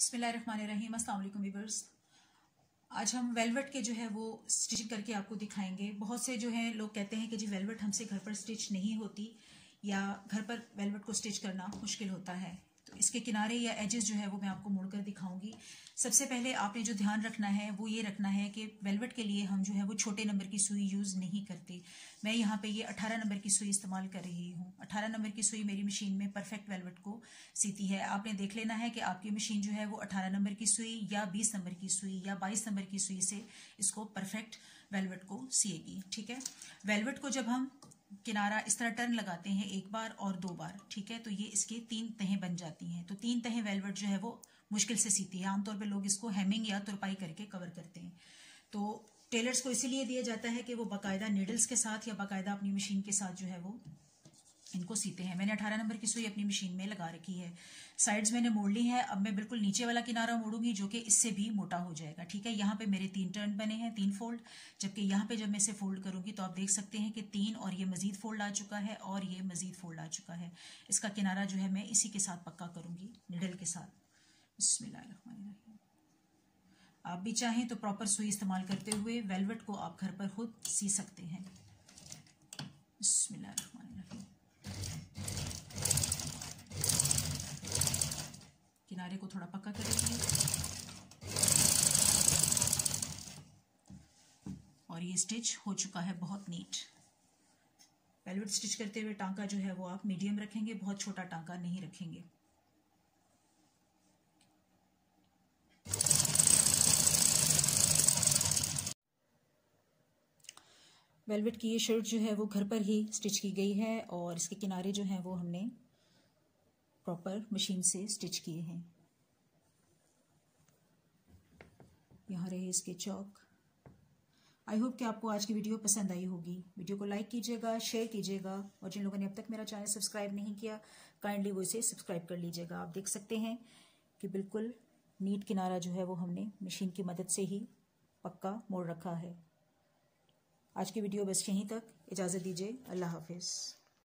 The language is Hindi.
बसमीम वीवर्स आज हम वेलवेट के जो है वो स्टिच करके आपको दिखाएँगे। बहुत से जो है लोग कहते हैं कि जी, वेलवेट हमसे घर पर स्टिच नहीं होती या घर पर वेलवेट को स्टिच करना मुश्किल होता है। तो इसके किनारे या एजेस जो है वो मैं आपको मोड़कर दिखाऊँगी। सबसे पहले आपने जो ध्यान रखना है, वो ये रखना है कि वेलवेट के लिए हम जो है वो छोटे नंबर की सुई यूज़ नहीं करते। मैं यहाँ पे ये 18 नंबर की सुई इस्तेमाल कर रही हूँ। 18 नंबर की सुई मेरी मशीन में परफेक्ट वेलवेट को सीती है। आपने देख लेना है कि आपकी मशीन जो है वो 18 नंबर की सुई या 20 नंबर की सुई या 22 नंबर की सुई से इसको परफेक्ट वेलवेट को सिएगी, ठीक है? वेलवेट को जब हम किनारा इस तरह टर्न लगाते हैं एक बार और दो बार, ठीक है? तो ये इसके तीन तहें बन जाती हैं। तो तीन तहें वेलवेट जो है वो मुश्किल से सीती है। आमतौर पर लोग इसको हेमिंग या तुरपाई करके कवर करते हैं। तो टेलर्स को इसीलिए दिया जाता है कि वो बाकायदा नीडल्स के साथ या बाकायदा अपनी मशीन के साथ जो है वो इनको सीते हैं। मैंने 18 नंबर की सुई अपनी मशीन में लगा रखी है। साइड्स मैंने मोड़ ली है। अब मैं बिल्कुल नीचे वाला किनारा मोड़ूँगी जो कि इससे भी मोटा हो जाएगा। ठीक है, यहाँ पे मेरे तीन टर्न बने हैं, तीन फोल्ड जबकि यहाँ पे जब मैं इसे फोल्ड करूँगी तो आप देख सकते हैं कि तीन और ये मजीद फोल्ड आ चुका है और ये मजीद फोल्ड आ चुका है। इसका किनारा जो है मैं इसी के साथ पक्का करूँगी निडल के साथ। बिस्मिल्लाहिर्रहमानिर्रहीम। आप भी चाहें तो प्रॉपर सुई इस्तेमाल करते हुए वेलवेट को आप घर पर खुद सी सकते हैं। किनारे को थोड़ा पक्का करेंगे और ये स्टिच हो चुका है बहुत नीट वेलवेट स्टिच करते हुए टांका जो है वो आप मीडियम रखेंगे, बहुत छोटा टांका नहीं रखेंगे। वेलवेट की ये शर्ट जो है वो घर पर ही स्टिच की गई है और इसके किनारे जो हैं वो हमने प्रॉपर मशीन से स्टिच किए हैं। यहाँ रहे इसके चौक। आई होप कि आपको आज की वीडियो पसंद आई होगी। वीडियो को लाइक कीजिएगा शेयर कीजिएगा और जिन लोगों ने अब तक मेरा चैनल सब्सक्राइब नहीं किया काइंडली वो इसे सब्सक्राइब कर लीजिएगा। आप देख सकते हैं कि बिल्कुल नीट किनारा जो है वो हमने मशीन की मदद से ही पक्का मोड़ रखा है। आज की वीडियो बस यहीं तक। इजाज़त दीजिए। अल्लाह हाफिज़।